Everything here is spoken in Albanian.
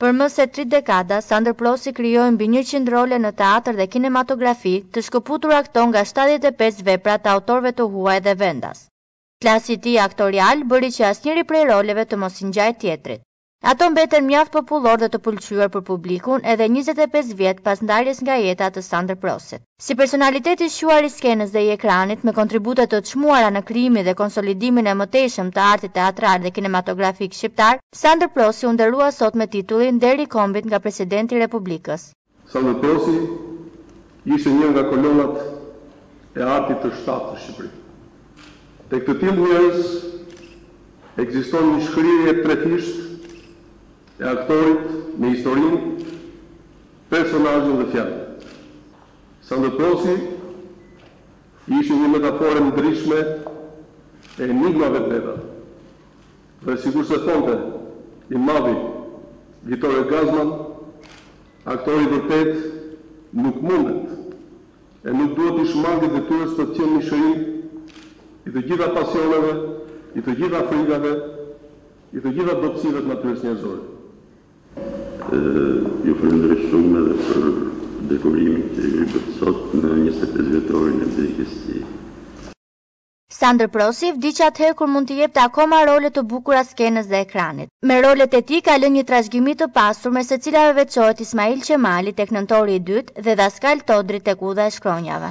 Për më se tri dekada, Sandër Prosi krijoi mbi njëqind role në teatër dhe kinematografi, të shkëputura këto nga shtatëdhjetë e pesë vepra të autorëve të huaj dhe vendas. Klasi i tij aktorial bëri që asnjëri prej roleve të mos i ngjajë tjetrit. Ato mbeten mjaft popullorë dhe të pëlqyer për publikun edhe njëzet e pesë vjet pas ndarjes nga jeta të Sandër Prosit. Si personalitet i shquar i skenës dhe i ekranit, me kontribute të çmuara në krijimin dhe konsolidimin e mëtejshëm të artit teatral dhe kinematografik shqiptar, Sandër Prosi u nderua sot me titullin Nder i Kombit nga Presidenti i Republikës. Sandër Prosi ishte një nga kolonat e artit të shtatë në Shqipëri. Tek të tillë njerëz ekziston një shkrirje e trefishtë e aktorit me historinë Personazhin dhe fjalën. Sandër Prosi ishte një metaforë e ndritshme e enigmave të veta. Dhe sikurse thonte i madhi Vittorio Gassman, aktori i vërtetë nuk mundet e nuk duhet t'i shmanget detyrës për të qenë mishërim i të gjitha pasioneve, i të gjitha frikave, i të gjitha dobësive të natyrës njerëzore. Ju falenderoj shumë edhe për dekorimin që i bëtë sot në njëzet e pesë vjetorin e vdekjes së tij. Sandër Prosi vdiq atëherë kur mund të jepte akoma role të bukura skenës dhe ekranit. Me rolet e tij ka lënë një trashëgimi të pasur mes së cilave veçohet Ismail Qemali tek Nëntori i dytë dhe Dhaskal Todri tek Udha e shkronjave.